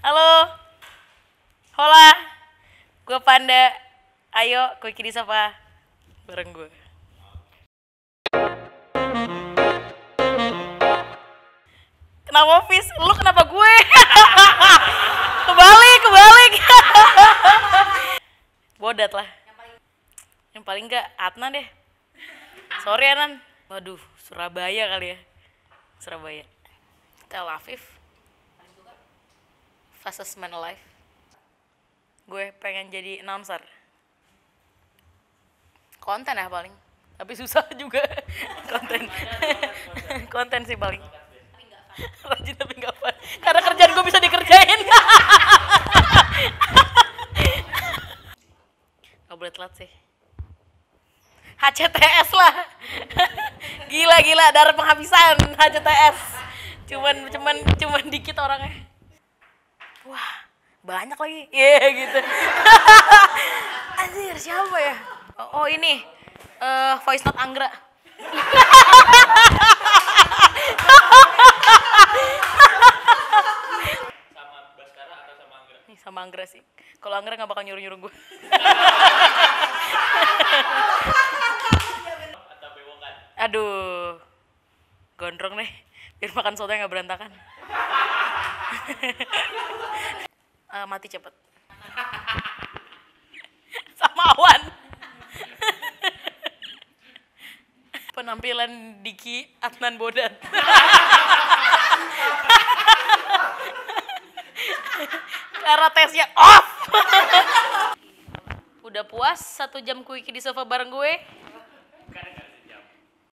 Halo. Hola. Gue Panda. Ayo, gue kiri sapa. Bareng gue. Kenapa Fis? Lu kenapa gue? kebalik, kebalik. Bodat lah. Yang paling enggak Adnan deh. Sorry Anan. Waduh, Surabaya kali ya. Surabaya. Tel Aviv. Fastest man alive. Gue pengen jadi announcer. Konten ya paling. Tapi susah juga konten. konten sih paling. Rajin tapi nggak fun. Karena kerjaan gue bisa dikerjain. Gak boleh telat sih. HCTS lah. gila gila darah penghabisan HCTS. Cuman cuman cuman dikit orangnya. Wah, banyak lagi. Iya gitu. Anjir, siapa ya? Oh, oh ini. eh voice note Anggra. Nih, sama Anggra sih. Kalau Anggra nggak bakal nyuruh-nyuruh gue. Aduh, gondrong nih. Biar makan soto nggak berantakan. Eh, mati cepet. Sama awan. Penampilan Diki Adnan Bodat. Karena tesnya off. Udah puas satu jam kuiki di sofa bareng gue?